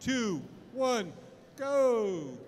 two, one, go.